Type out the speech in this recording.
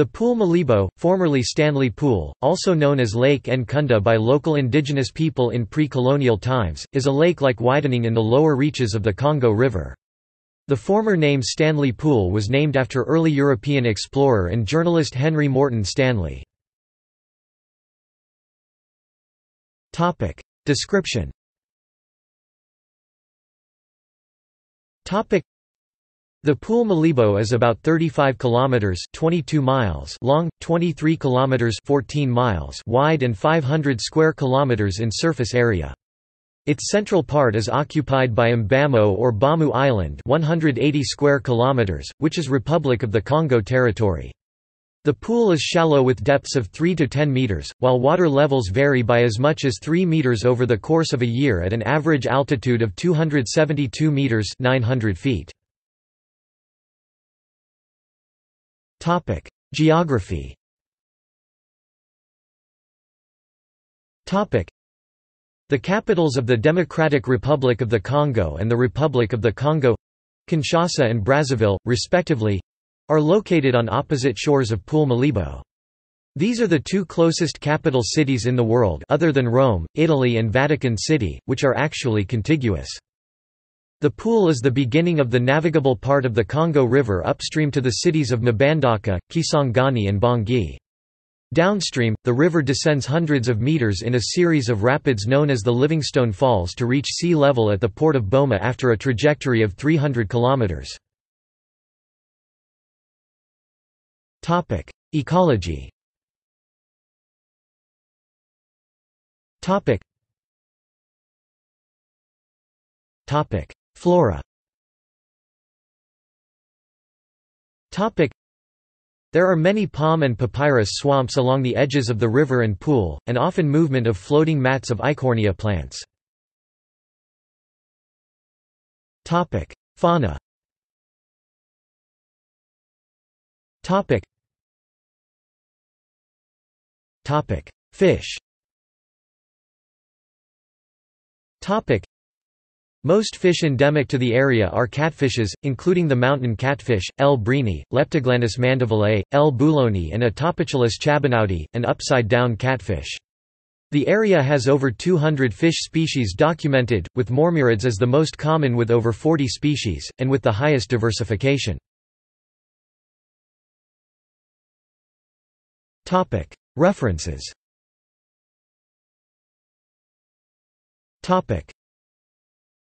The Pool Malebo, formerly Stanley Pool, also known as Lake Nkunda by local indigenous people in pre-colonial times, is a lake-like widening in the lower reaches of the Congo River. The former name Stanley Pool was named after early European explorer and journalist Henry Morton Stanley. Description the Pool Malebo is about 35 kilometers (22 miles) long, 23 kilometers (14 miles) wide and 500 square kilometers in surface area. Its central part is occupied by Mbamo or Bamu Island, 180 square kilometers, which is Republic of the Congo territory. The pool is shallow with depths of 3 to 10 meters, while water levels vary by as much as 3 meters over the course of a year at an average altitude of 272 meters 900 feet. Topic: Geography. Topic: The capitals of the Democratic Republic of the Congo and the Republic of the Congo, Kinshasa and Brazzaville, respectively, are located on opposite shores of Pool Malebo. These are the two closest capital cities in the world other than Rome, Italy and Vatican City, which are actually contiguous. The pool is the beginning of the navigable part of the Congo River upstream to the cities of Mbandaka, Kisangani and Bangui. Downstream, the river descends hundreds of meters in a series of rapids known as the Livingstone Falls to reach sea level at the port of Boma after a trajectory of 300 kilometers. Ecology. Topic. Flora. There are many palm and papyrus swamps along the edges of the river and pool, and often movement of floating mats of Eichhornia plants. Fauna. Fish most fish endemic to the area are catfishes, including the mountain catfish, L. breeni, Leptoglanis mandevillei, L. bouloni and Atopochilus chabanaudi, an upside-down catfish. The area has over 200 fish species documented, with mormyrids as the most common with over 40 species, and with the highest diversification. References